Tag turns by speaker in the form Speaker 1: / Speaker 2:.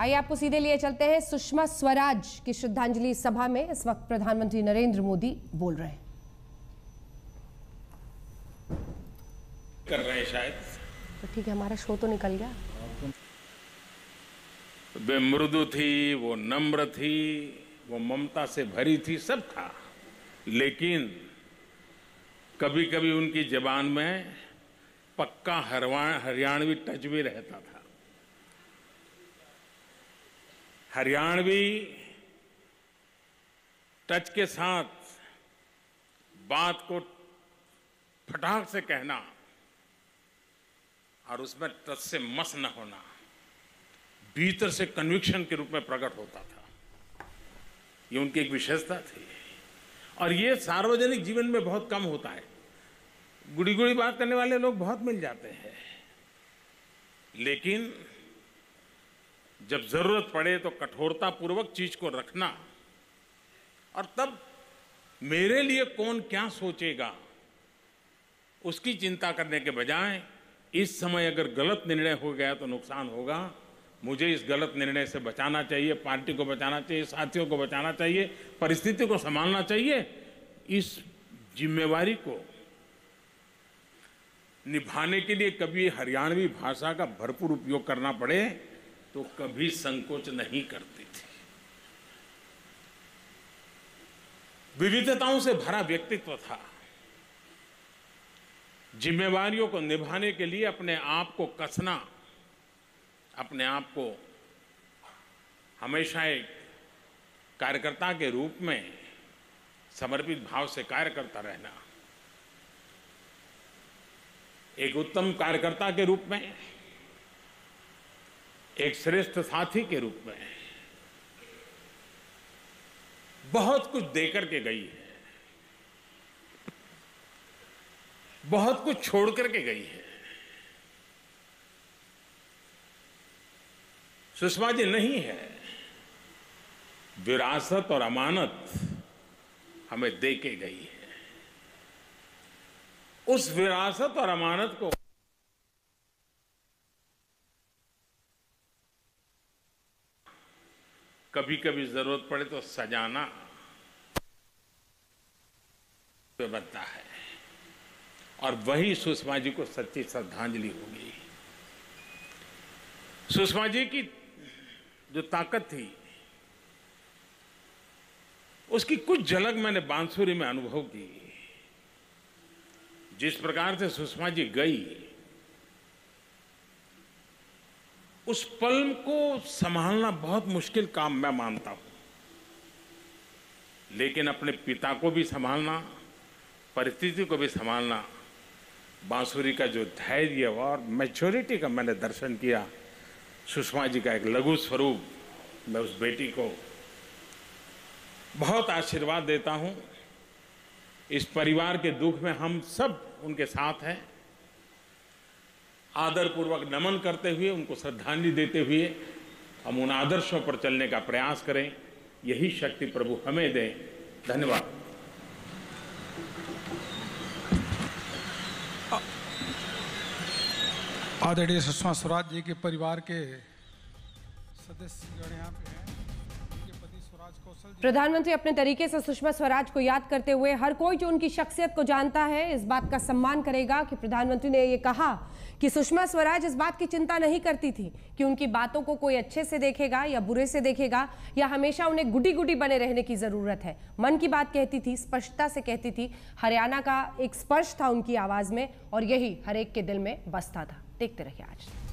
Speaker 1: आइए आपको सीधे लिए चलते हैं सुषमा स्वराज की श्रद्धांजलि सभा में। इस वक्त प्रधानमंत्री नरेंद्र मोदी बोल रहे हैं।
Speaker 2: कर रहे हैं शायद।
Speaker 1: तो ठीक है हमारा शो तो निकल गया।
Speaker 2: वे मृदु थी वो नम्र थी वो ममता से भरी थी सब था। लेकिन कभी कभी उनकी जबान में पक्का हरवा हरियाणवी टच भी रहता था। हरियाणवी टच के साथ बात को फटाक से कहना और उसमें टच से मस न होना, भीतर से कन्विक्शन के रूप में प्रकट होता था। ये उनकी एक विशेषता थी। और ये सार्वजनिक जीवन में बहुत कम होता है। गुड़ी गुड़ी बात करने वाले लोग बहुत मिल जाते हैं। लेकिन जब ज़रूरत पड़े तो कठोरता पूर्वक चीज़ को रखना। और तब मेरे लिए कौन क्या सोचेगा? उसकी चिंता करने के बजाय, इस समय अगर गलत निर्णय हो गया तो नुकसान होगा। मुझे इस गलत निर्णय से बचाना चाहिए, पार्टी को बचाना चाहिए, साथियों को बचाना चाहिए परिस्थिति को संभालना चाहिए। इस जिम्मेवारी को निभाने के लिए कभी हरियाणवी भाषा का भरपूर उपयोग करना पड़े। तो कभी संकोच नहीं करती थी। विविधताओं से भरा व्यक्तित्व था। जिम्मेवारियों को निभाने के लिए अपने आप को कसना, अपने आप को हमेशा एक कार्यकर्ता के रूप में समर्पित भाव से कार्य करता रहना। एक उत्तम कार्यकर्ता के रूप में एक श्रेष्ठ साथी के रूप में। बहुत कुछ देकर के गई है। बहुत कुछ छोड़ करके गई है। सुषमा जी नहीं है। विरासत और अमानत हमें दे के गई है। उस विरासत और अमानत को कभी कभी ज़रूरत पड़े तो सजाना बनता है। और वही सुषमा जी को सच्ची श्रद्धांजलि होगी। सुषमा जी की जो ताकत थी, उसकी कुछ झलक मैंने बांसुरी में अनुभव की। जिस प्रकार से सुषमा जी गई उस पल को संभालना बहुत मुश्किल काम मैं मानता हूँ। लेकिन अपने पिता को भी संभालना, परिस्थिति को भी संभालना, बांसुरी का जो धैर्य और मैच्योरिटी का मैंने दर्शन किया, सुषमा जी का एक लघु स्वरूप मैं उस बेटी को बहुत आशीर्वाद देता हूँ। इस परिवार के दुख में हम सब उनके साथ हैं। आदरपूर्वक नमन करते हुए, उनको श्रद्धांजलि देते हुए हम उन आदर्शों पर चलने का प्रयास करें। यही शक्ति प्रभु हमें दें। धन्यवाद।
Speaker 3: आदरणीय सुषमा स्वराज जी के परिवार के सदस्यगण यहाँ पे हैं।
Speaker 1: प्रधानमंत्री अपने तरीके से सुषमा स्वराज को याद करते हुए, हर कोई जो उनकी शख्सियत को जानता है, इस बात का सम्मान करेगा कि प्रधानमंत्री ने ये कहा कि सुषमा स्वराज इस बात की चिंता नहीं करती थी कि उनकी बातों को कोई अच्छे से देखेगा या बुरे से देखेगा, या हमेशा उन्हें गुडी गुडी बने रहने की ज़रूरत है। मन की बात कहती थी, स्पष्टता से कहती थी, हरियाणा का एक स्पर्श था उनकी आवाज़ में और यही हर एक के दिल में बसता था। देखते रहिए आज।